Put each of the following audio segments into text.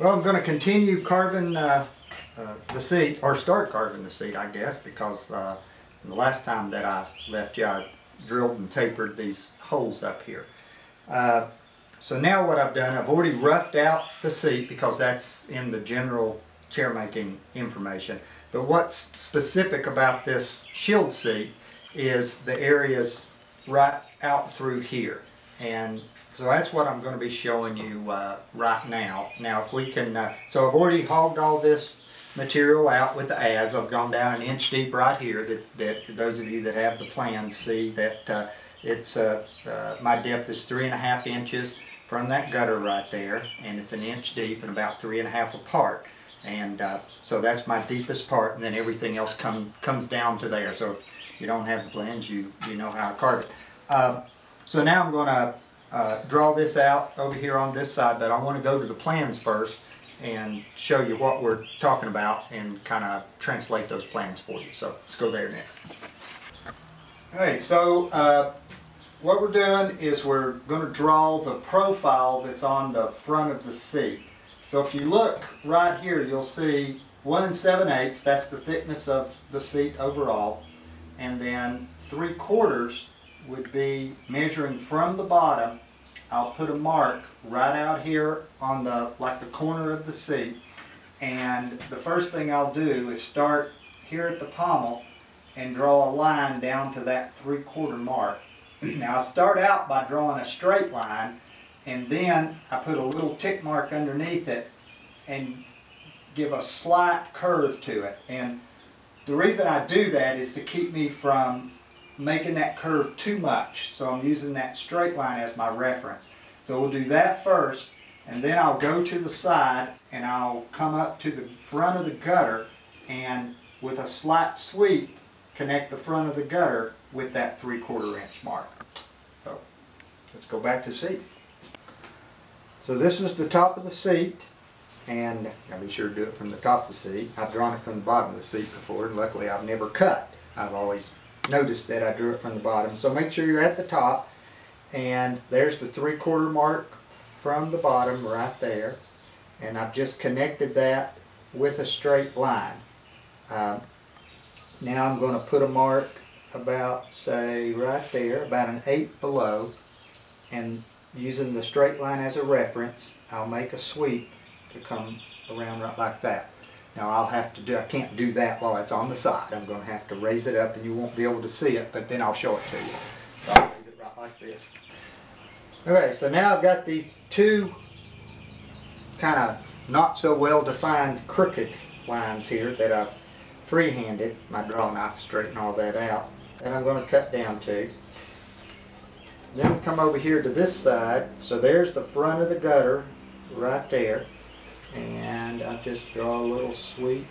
Well, I'm going to continue carving uh, uh, the seat, or start carving the seat, I guess, because uh, the last time that I left you, I drilled and tapered these holes up here. Uh, so now what I've done, I've already roughed out the seat because that's in the general chair making information. But what's specific about this shield seat is the areas right out through here. And so that's what I'm going to be showing you uh, right now. Now if we can, uh, so I've already hogged all this material out with the adze. I've gone down an inch deep right here that, that those of you that have the plans see that uh, it's uh, uh, my depth is three and a half inches from that gutter right there and it's an inch deep and about three and a half apart and uh, so that's my deepest part and then everything else come, comes down to there so if you don't have the plans you you know how to carve it so now I'm going to uh, draw this out over here on this side but I want to go to the plans first and show you what we're talking about and kind of translate those plans for you so let's go there next Okay, so uh, what we're doing is we're going to draw the profile that's on the front of the seat. So if you look right here, you'll see 1 and 7 eighths, that's the thickness of the seat overall. And then 3 quarters would be measuring from the bottom. I'll put a mark right out here on the, like the corner of the seat. And the first thing I'll do is start here at the pommel and draw a line down to that 3 quarter mark. now I start out by drawing a straight line and then I put a little tick mark underneath it and give a slight curve to it. And the reason I do that is to keep me from making that curve too much. So I'm using that straight line as my reference. So we'll do that first and then I'll go to the side and I'll come up to the front of the gutter and with a slight sweep connect the front of the gutter with that 3 quarter inch mark. So let's go back to seat. So this is the top of the seat and I'll be sure to do it from the top of the seat. I've drawn it from the bottom of the seat before and luckily I've never cut. I've always noticed that I drew it from the bottom. So make sure you're at the top and there's the 3 quarter mark from the bottom right there and I've just connected that with a straight line. Um, now I'm going to put a mark about say right there about an eighth below and using the straight line as a reference I'll make a sweep to come around right like that now I'll have to do I can't do that while it's on the side. I'm going to have to raise it up and you won't be able to see it but then I'll show it to you. So I'll raise it right like this. Okay so now I've got these two kind of not so well defined crooked lines here that I've free-handed my draw knife straighten all that out and I'm going to cut down to. Then we come over here to this side. So there's the front of the gutter right there. And I just draw a little sweep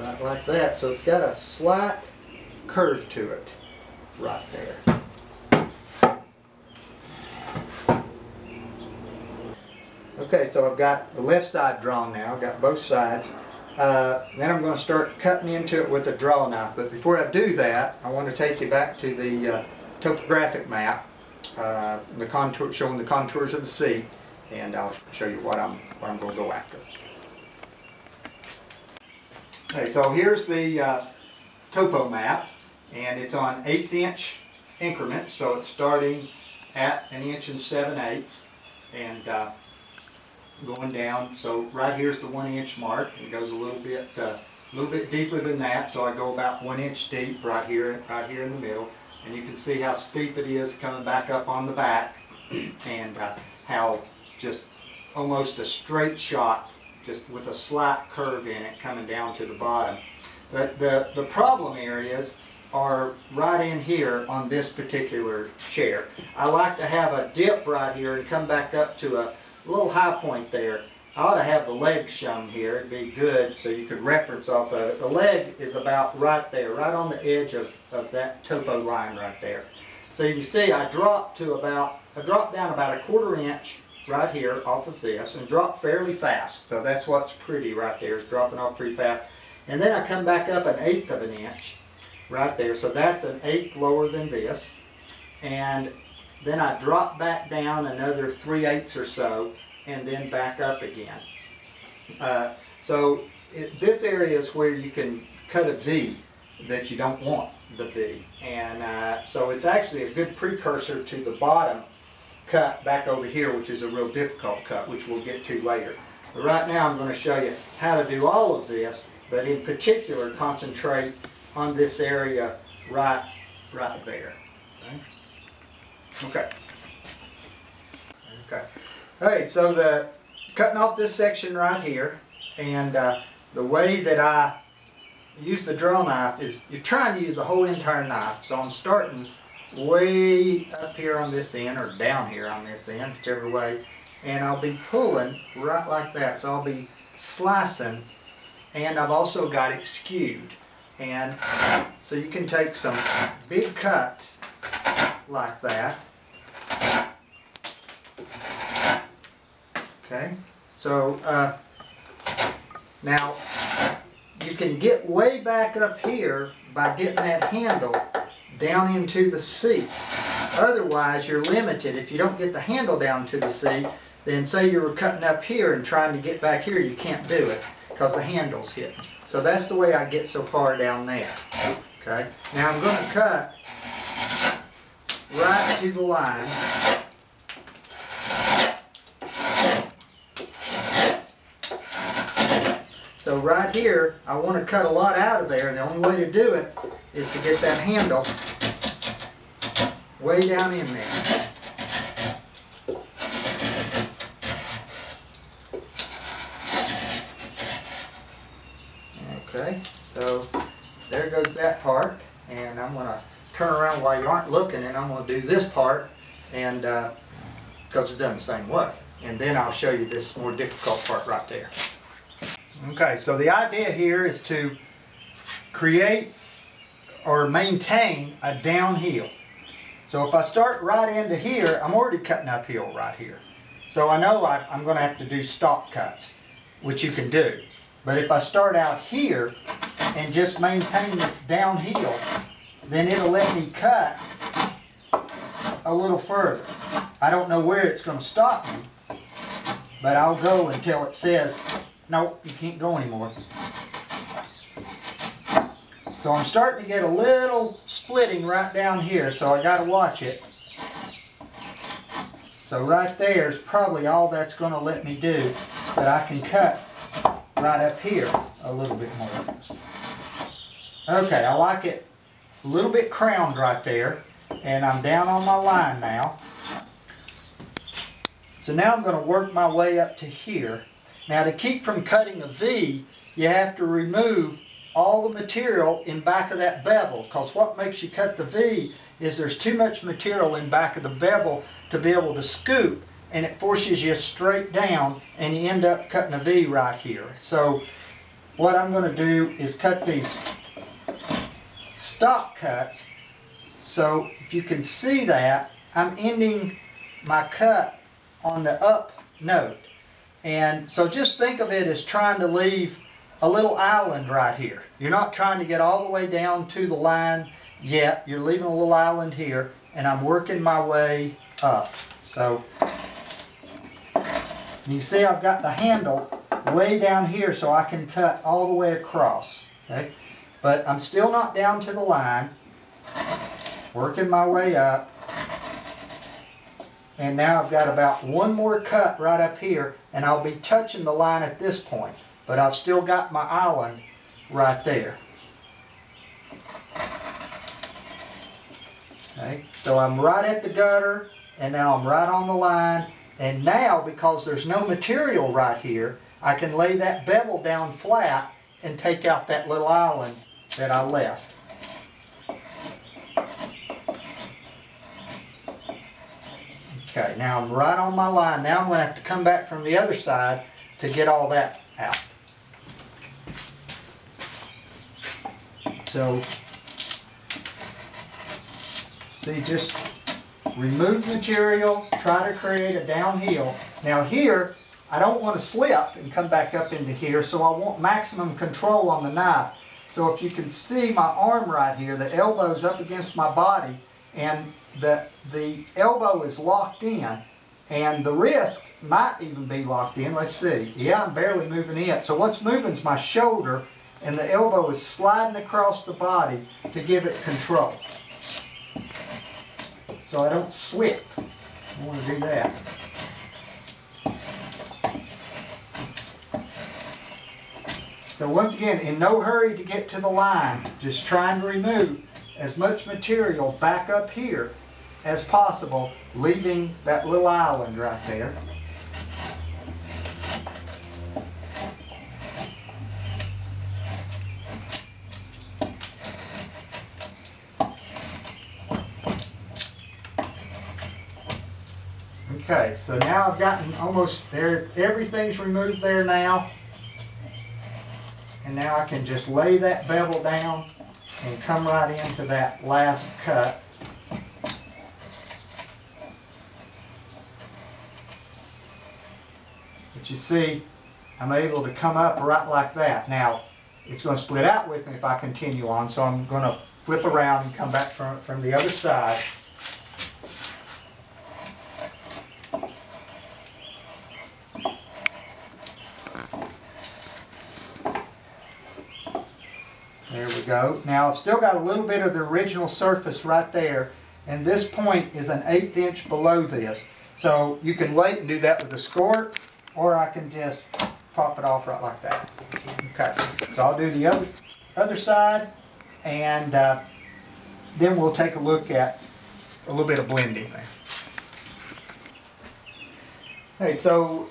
right like that so it's got a slight curve to it right there. Okay, so I've got the left side drawn now, I've got both sides. Uh, then I'm going to start cutting into it with a draw knife. But before I do that, I want to take you back to the uh, topographic map, uh, the contour, showing the contours of the sea, and I'll show you what I'm what I'm going to go after. Okay, so here's the uh, topo map and it's on eighth inch increments so it's starting at an inch and seven eighths and uh, going down. So right here's the one inch mark. It goes a little bit uh, a little bit deeper than that. So I go about one inch deep right here right here in the middle. And you can see how steep it is coming back up on the back and uh, how just almost a straight shot just with a slight curve in it coming down to the bottom. But the the problem areas are right in here on this particular chair. I like to have a dip right here and come back up to a little high point there. I ought to have the leg shown here. It'd be good so you could reference off of it. The leg is about right there, right on the edge of, of that topo line right there. So you can see I dropped to about, I dropped down about a quarter inch right here off of this and dropped fairly fast. So that's what's pretty right there, is dropping off pretty fast. And then I come back up an eighth of an inch right there. So that's an eighth lower than this. And then I drop back down another three eighths or so and then back up again. Uh, so it, this area is where you can cut a V that you don't want the V. And uh, so it's actually a good precursor to the bottom cut back over here, which is a real difficult cut, which we'll get to later. But right now I'm going to show you how to do all of this, but in particular concentrate on this area right, right there. Okay. Okay. Okay. Okay, so the cutting off this section right here, and uh, the way that I use the draw knife is you're trying to use the whole entire knife. So I'm starting way up here on this end or down here on this end, whichever way, and I'll be pulling right like that. So I'll be slicing and I've also got it skewed. And so you can take some big cuts like that. Okay, so uh, now you can get way back up here by getting that handle down into the seat. Otherwise, you're limited. If you don't get the handle down to the seat, then say you were cutting up here and trying to get back here, you can't do it because the handle's hidden. So that's the way I get so far down there. Okay. Now I'm going to cut right to the line. So right here, I want to cut a lot out of there. And the only way to do it is to get that handle way down in there. Okay, so there goes that part. And I'm going to turn around while you aren't looking and I'm going to do this part and because uh, it's done the same way. And then I'll show you this more difficult part right there. Okay, so the idea here is to create or maintain a downhill. So if I start right into here, I'm already cutting uphill right here. So I know I, am going to have to do stop cuts, which you can do. But if I start out here and just maintain this downhill, then it'll let me cut a little further. I don't know where it's going to stop me, but I'll go until it says no, you can't go anymore. So I'm starting to get a little splitting right down here, so I got to watch it. So right there is probably all that's going to let me do, but I can cut right up here a little bit more. Okay, I like it a little bit crowned right there, and I'm down on my line now. So now I'm going to work my way up to here. Now to keep from cutting a V, you have to remove all the material in back of that bevel because what makes you cut the V is there's too much material in back of the bevel to be able to scoop and it forces you straight down and you end up cutting a V right here. So what I'm going to do is cut these stop cuts so if you can see that I'm ending my cut on the up note and so just think of it as trying to leave a little island right here. You're not trying to get all the way down to the line yet. You're leaving a little island here and I'm working my way up. So you see I've got the handle way down here so I can cut all the way across. Okay? But I'm still not down to the line. Working my way up. And now I've got about one more cut right up here and I'll be touching the line at this point. But I've still got my island right there. Okay, so I'm right at the gutter and now I'm right on the line and now because there's no material right here I can lay that bevel down flat and take out that little island that I left. Okay, now I'm right on my line. Now I'm going to have to come back from the other side to get all that out. So, see, just remove material, try to create a downhill. Now here, I don't want to slip and come back up into here, so I want maximum control on the knife. So if you can see my arm right here, the elbow's up against my body, and the, the elbow is locked in, and the wrist might even be locked in. Let's see. Yeah, I'm barely moving it. So what's moving is my shoulder, and the elbow is sliding across the body to give it control. So I don't slip. I want to do that. So once again, in no hurry to get to the line, just trying to remove as much material back up here as possible, leaving that little island right there. Okay, so now I've gotten almost there, everything's removed there now. And now I can just lay that bevel down and come right into that last cut. But you see, I'm able to come up right like that. Now, it's going to split out with me if I continue on, so I'm going to flip around and come back from, from the other side. There we go. Now I've still got a little bit of the original surface right there and this point is an eighth inch below this. So you can wait and do that with a scorp or I can just pop it off right like that. Okay, so I'll do the other, other side and uh, then we'll take a look at a little bit of blending there. Okay, so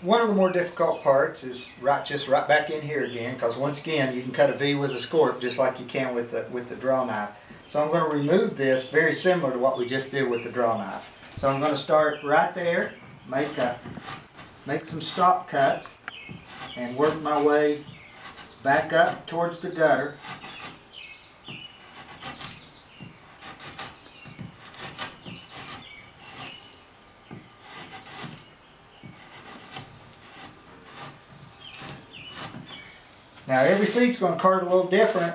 one of the more difficult parts is right just right back in here again because once again you can cut a V with a scorp just like you can with the with the draw knife. So I'm going to remove this very similar to what we just did with the draw knife. So I'm going to start right there, make a make some stop cuts and work my way back up towards the gutter Now every seat's going to carve a little different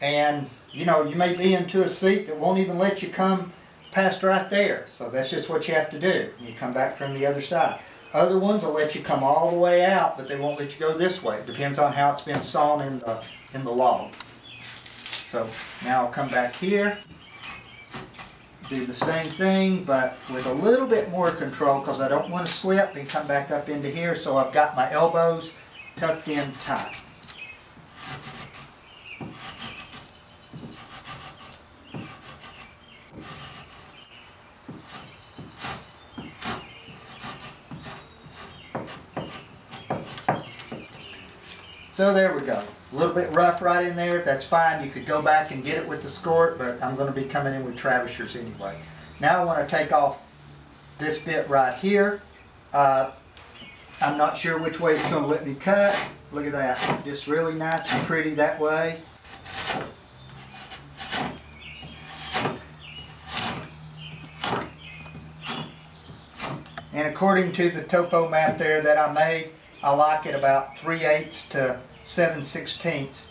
and you know you may be into a seat that won't even let you come past right there. So that's just what you have to do. You come back from the other side. Other ones will let you come all the way out but they won't let you go this way. It depends on how it's been sawn in the, in the log. So now I'll come back here do the same thing but with a little bit more control because I don't want to slip and come back up into here so I've got my elbows tucked in tight. So there we go. A little bit rough right in there. That's fine. You could go back and get it with the scorp, but I'm going to be coming in with Travishers anyway. Now I want to take off this bit right here. Uh, I'm not sure which way it's going to let me cut. Look at that. Just really nice and pretty that way. And according to the topo map there that I made, I like it about 3 eighths to 7 sixteenths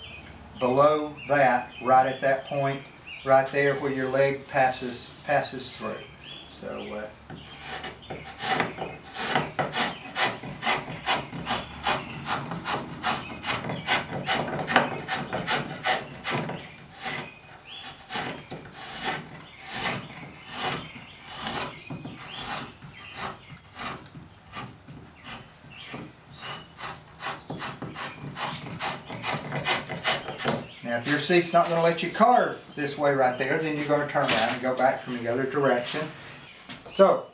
below that, right at that point, right there where your leg passes passes through. So. Uh, seat's not going to let you carve this way right there, then you're going to turn around and go back from the other direction. So,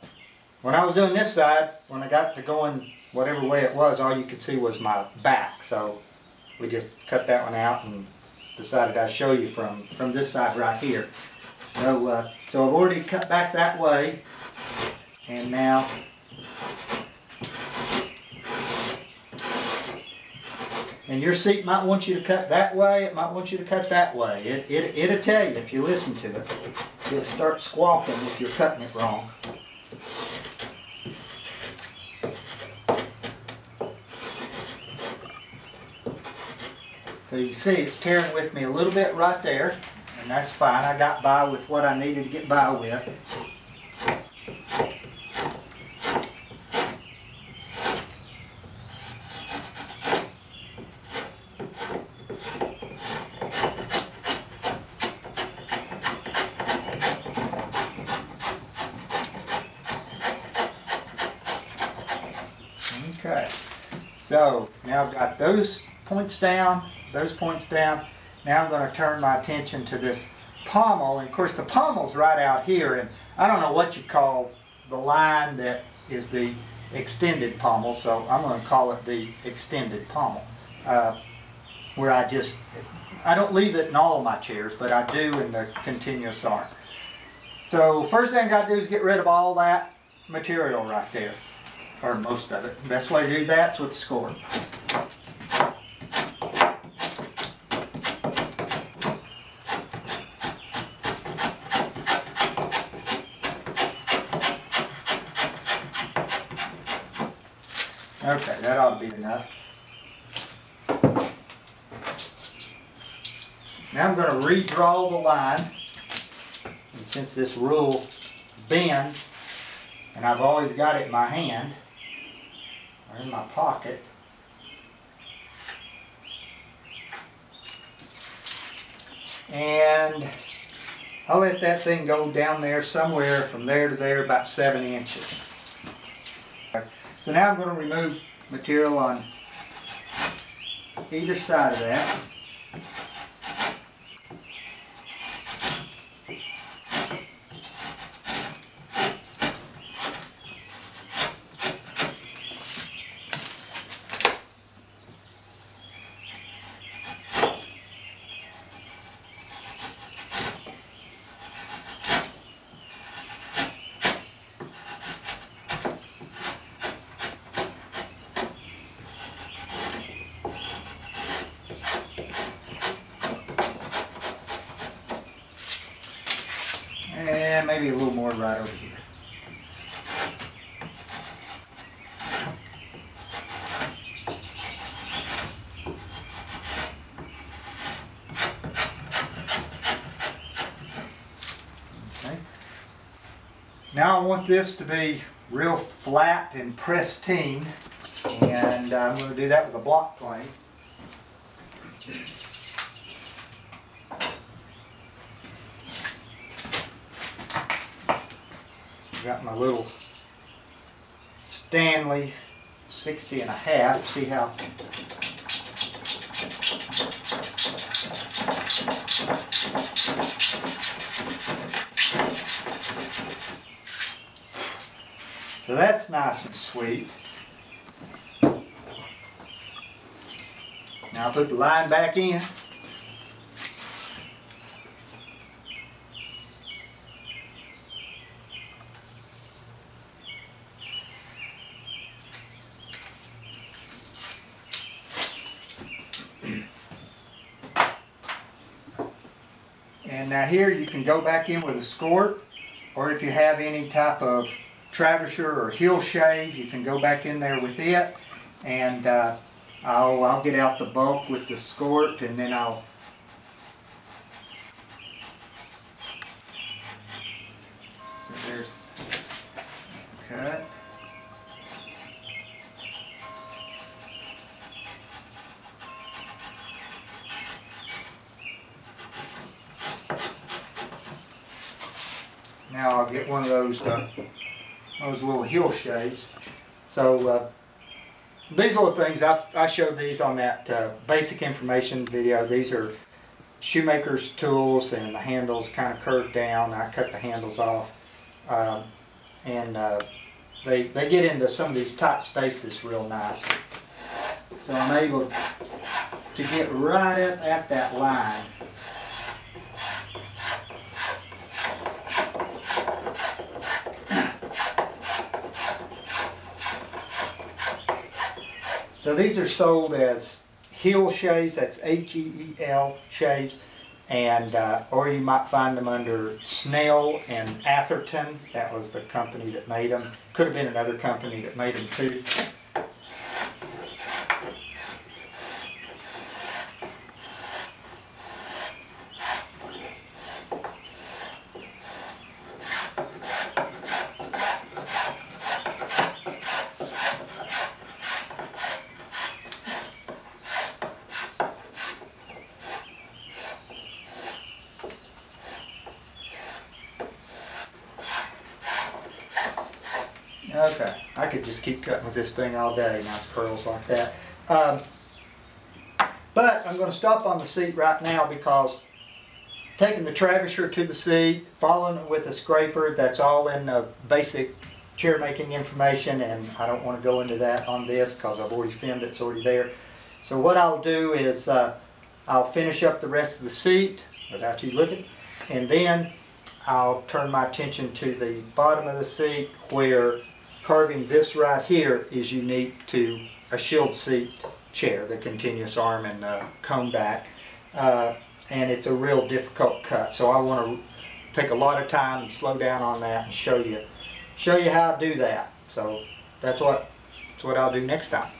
when I was doing this side, when I got to going whatever way it was, all you could see was my back. So, we just cut that one out and decided I'd show you from, from this side right here. So, uh, so I've already cut back that way, and now And your seat might want you to cut that way, it might want you to cut that way. It, it, it'll tell you if you listen to it. It'll start squawking if you're cutting it wrong. So you can see it's tearing with me a little bit right there, and that's fine. I got by with what I needed to get by with. So now I've got those points down, those points down. Now I'm going to turn my attention to this pommel. And of course the pommel's right out here and I don't know what you call the line that is the extended pommel, so I'm going to call it the extended pommel. Uh, where I just, I don't leave it in all my chairs, but I do in the continuous arm. So first thing I got to do is get rid of all that material right there, or most of it. Best way to do that is with a scorp. Okay, that ought to be enough. Now I'm going to redraw the line. And since this rule bends, and I've always got it in my hand, in my pocket, and I'll let that thing go down there somewhere from there to there about seven inches. So now I'm going to remove material on either side of that. And maybe a little more right over here. Now I want this to be real flat and pristine and I'm going to do that with a block plane. Got my little Stanley 60 and a half. See how So that's nice and sweet. Now put the line back in. And now here you can go back in with a scorp, or if you have any type of travisher or heel shave, you can go back in there with it. And uh, I'll, I'll get out the bulk with the scorp and then I'll So there's cut. Now I'll get one of those uh, those little heel shaves. So uh, these little things, I, I showed these on that uh, basic information video. These are shoemaker's tools and the handles kind of curved down. I cut the handles off. Um, and uh, they, they get into some of these tight spaces real nice. So I'm able to get right up at that line. So these are sold as heel shaves, that's H-E-E-L shaves, and uh, or you might find them under Snell and Atherton. That was the company that made them. Could have been another company that made them too. Okay, I with this thing all day, nice curls like that. Um, but I'm gonna stop on the seat right now because taking the Travisher to the seat, following it with a scraper, that's all in the basic chair making information and I don't wanna go into that on this because I've already filmed it, it's already there. So what I'll do is, uh, I'll finish up the rest of the seat without you looking, and then I'll turn my attention to the bottom of the seat where carving this right here is unique to a shield seat chair, the continuous arm and uh, cone back. Uh, and it's a real difficult cut. So I want to take a lot of time and slow down on that and show you show you how to do that. So that's what that's what I'll do next time.